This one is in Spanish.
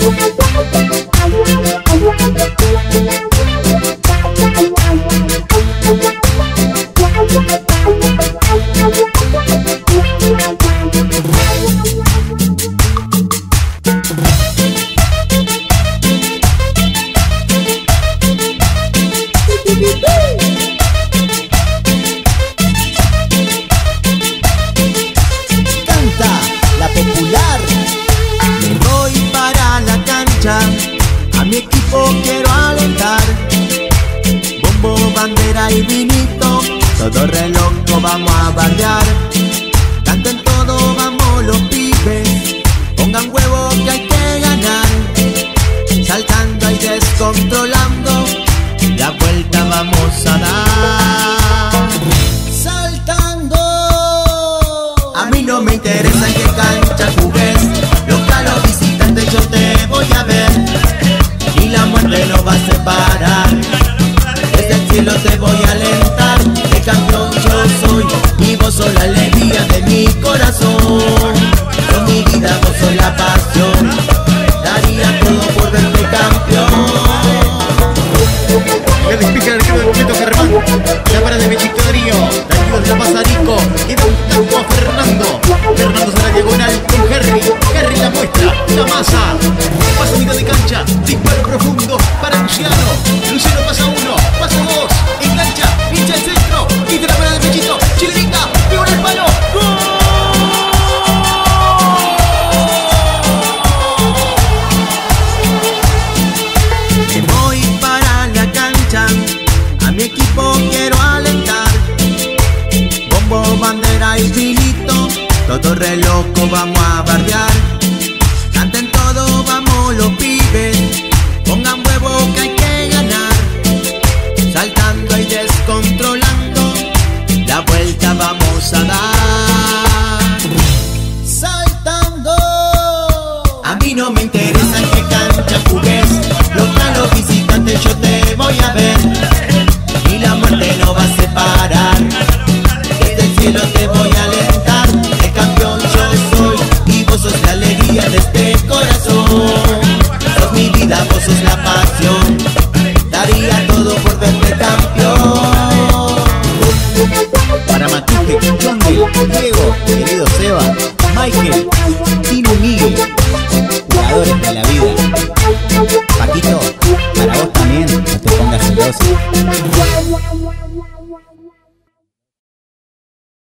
Woo! A mi equipo quiero alentar. Bombo, bandera y vinito. Todo reloj vamos a bandear. Canten todo, vamos los pibes. Pongan huevo que hay que ganar. Saltando y descontrolando. La vuelta vamos a dar. Saltando. A mí no me interesa. cielo te voy a alentar, que campeón yo soy y vos sos la alegría de mi corazón. Con mi vida vos sos la pasión, daría todo por verte campeón. El speaker del del momento Germán, cámara de Victorio, Darío de la Pasarico, y Juan Fernando, Fernando será diagonal con Henry, Henry la muestra, la masa, paso mitad de cancha, disparo profundo para Luciano, Luciano pasa uno. bandera y todo re loco, vamos a bardear. Ramatuje, Jungle, Diego, querido Seba, Michael, Tino Miguel, jugadores de la vida. Paquito, para vos también, no te pongas celoso.